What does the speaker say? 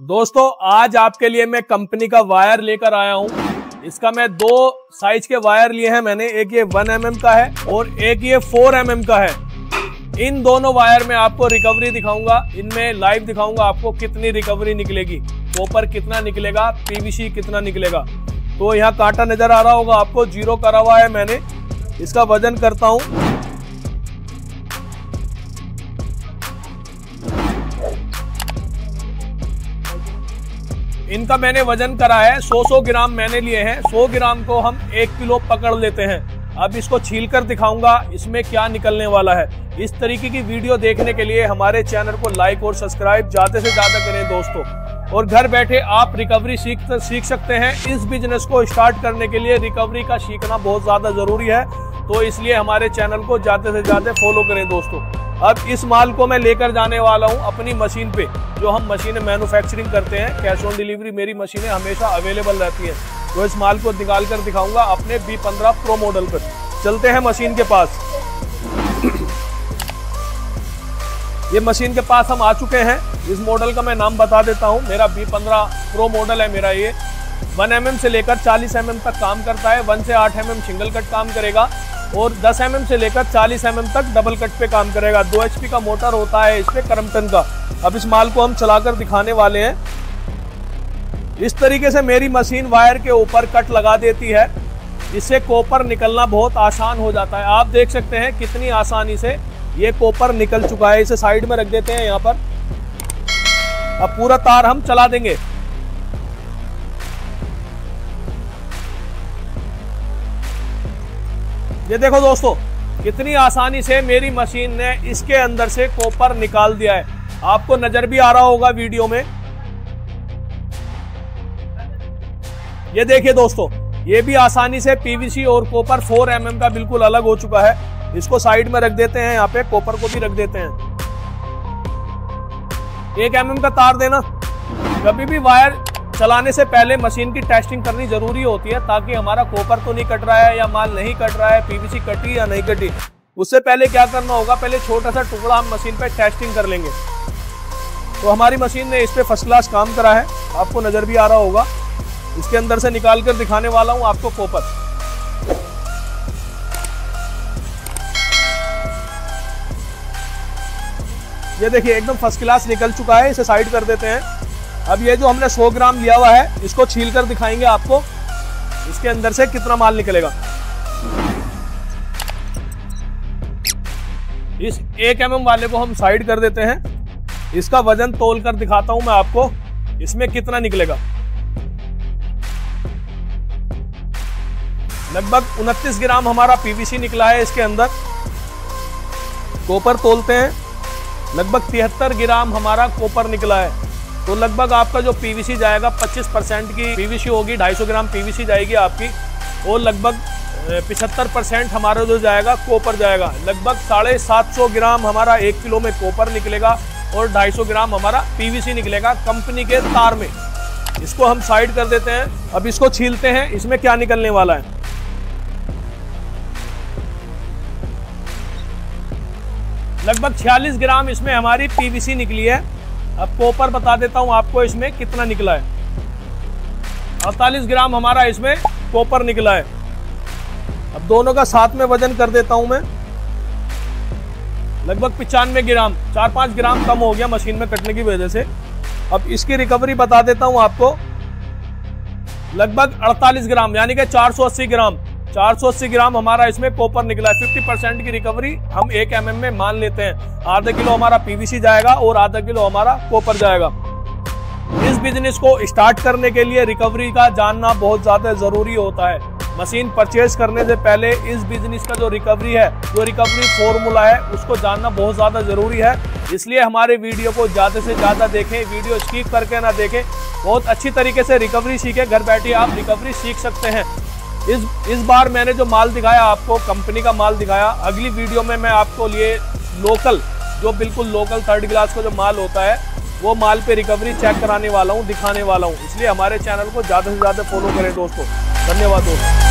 दोस्तों, आज आपके लिए मैं कंपनी का वायर लेकर आया हूँ। इसका मैं दो साइज़ के वायर लिए हैं मैंने। एक ये वन एम mm का है और एक ये फोर एम mm का है। इन दोनों वायर में आपको रिकवरी दिखाऊँगा। इनमें लाइव दिखाऊँगा आपको कितनी रिकवरी निकलेगी। कॉपर कितना निकलेगा पीवीसी कितना निकलेगा। तो यहाँ कांटा नज़र आ रहा होगा आपको। ज़ीरो करा हुआ है मैंने। इसका वज़न करता हूँ। इनका मैंने वज़न करा है 100-100 ग्राम मैंने लिए हैं। 100 ग्राम को हम एक किलो पकड़ लेते हैं। अब इसको छील कर दिखाऊँगा, इसमें क्या निकलने वाला है। इस तरीके की वीडियो देखने के लिए हमारे चैनल को लाइक और सब्सक्राइब ज़्यादा से ज़्यादा करें दोस्तों। और घर बैठे आप रिकवरी सीख सीख सकते हैं। इस बिज़नेस को स्टार्ट करने के लिए रिकवरी का सीखना बहुत ज़्यादा ज़रूरी है। तो इसलिए हमारे चैनल को ज़्यादा से ज़्यादा फॉलो करें दोस्तों। अब इस माल को मैं लेकर जाने वाला हूँ अपनी मशीन पे, जो हम मशीनें मैन्युफैक्चरिंग करते हैं। कैश ऑन डिलीवरी मेरी मशीनें हमेशा अवेलेबल रहती हैं। तो इस माल को निकाल कर दिखाऊँगा अपने बी पंद्रह प्रो मॉडल पर। चलते हैं मशीन के पास। ये मशीन के पास हम आ चुके हैं। इस मॉडल का मैं नाम बता देता हूँ। मेरा बी पंद्रह प्रो मॉडल है मेरा ये। वन एम से लेकर चालीस एम तक काम करता है। वन से आठ एम सिंगल कट काम करेगा। और 10 एम mm से लेकर 40 एम mm तक डबल कट पे काम करेगा। दो एच का मोटर होता है इसमें करमटन का। अब इस माल को हम चलाकर दिखाने वाले हैं। इस तरीके से मेरी मशीन वायर के ऊपर कट लगा देती है। इससे कॉपर निकलना बहुत आसान हो जाता है। आप देख सकते हैं कितनी आसानी से ये कॉपर निकल चुका है। इसे साइड में रख देते हैं यहाँ पर। अब पूरा तार हम चला देंगे। ये देखो दोस्तों, कितनी आसानी से मेरी मशीन ने इसके अंदर से कॉपर निकाल दिया है। आपको नज़र भी आ रहा होगा वीडियो में। ये देखिए दोस्तों, ये भी आसानी से पीवीसी और कॉपर 4 एम mm का बिल्कुल अलग हो चुका है। इसको साइड में रख देते हैं, यहाँ पे कॉपर को भी रख देते हैं। एक एम mm का तार देना। कभी भी वायर चलाने से पहले मशीन की टेस्टिंग करनी ज़रूरी होती है, ताकि हमारा कॉपर तो नहीं कट रहा है या माल नहीं कट रहा है पीवीसी कटी या नहीं कटी। उससे पहले क्या करना होगा, पहले छोटा सा टुकड़ा हम मशीन पे टेस्टिंग कर लेंगे। तो हमारी मशीन ने इस पे फ़र्स्ट क्लास काम करा है। आपको नज़र भी आ रहा होगा। इसके अंदर से निकाल कर दिखाने वाला हूँ आपको कॉपर ये देखिए, एकदम फ़र्स्ट क्लास निकल चुका है। इसे साइड कर देते हैं। अब ये जो हमने 100 ग्राम लिया हुआ है, इसको छील कर दिखाएँगे आपको। इसके अंदर से कितना माल निकलेगा। इस एक एम वाले को हम साइड कर देते हैं। इसका वज़न तोल कर दिखाता हूँ मैं आपको, इसमें कितना निकलेगा। लगभग 29 ग्राम हमारा पीवीसी निकला है इसके अंदर। कोपर तोलते हैं। लगभग तिहत्तर ग्राम हमारा कोपर निकला है। तो लगभग आपका जो पीवीसी जाएगा 25 परसेंट की पीवीसी होगी 250 ग्राम पीवीसी जाएगी आपकी। और लगभग पिछहत्तर परसेंट हमारा जो जाएगा कोपर जाएगा। लगभग साढ़े सात सौ ग्राम हमारा एक किलो में कोपर निकलेगा और 250 ग्राम हमारा पीवीसी निकलेगा कंपनी के तार में। इसको हम साइड कर देते हैं। अब इसको छीलते हैं। इसमें क्या निकलने वाला है? लगभग 46 ग्राम इसमें हमारी पीवीसी निकली है। अब कॉपर बता देता हूँ आपको इसमें कितना निकला है। अड़तालीस ग्राम हमारा इसमें कॉपर निकला है। अब दोनों का साथ में वज़न कर देता हूँ मैं। लगभग पिचानवे ग्राम, चार पाँच ग्राम कम हो गया मशीन में कटने की वजह से। अब इसकी रिकवरी बता देता हूँ आपको। लगभग 48 ग्राम, यानी कि 480 ग्राम। 480 ग्राम हमारा इसमें कॉपर निकला है। 50 परसेंट की रिकवरी हम एक एम में मान लेते हैं। आधा किलो हमारा पीवीसी जाएगा और आधा किलो हमारा कॉपर जाएगा। इस बिज़नेस को स्टार्ट करने के लिए रिकवरी का जानना बहुत ज़्यादा ज़रूरी होता है। मशीन परचेज करने से पहले इस बिज़नेस का जो रिकवरी है, जो रिकवरी फॉर्मूला है, उसको जानना बहुत ज़्यादा ज़रूरी है। इसलिए हमारे वीडियो को ज़्यादा से ज़्यादा देखें वीडियो स्किप करके ना देखें। बहुत अच्छी तरीके से रिकवरी सीखे। घर बैठे आप रिकवरी सीख सकते हैं। इस इस बार मैंने जो माल दिखाया, आपको कंपनी का माल दिखाया, अगली वीडियो में मैं आपको लिए लोकल जो बिल्कुल लोकल थर्ड क्लास का जो माल होता है, वो माल पे रिकवरी चेक कराने वाला हूँ, दिखाने वाला हूँ। इसलिए हमारे चैनल को ज़्यादा से ज़्यादा फॉलो करें दोस्तों। धन्यवाद दोस्तों।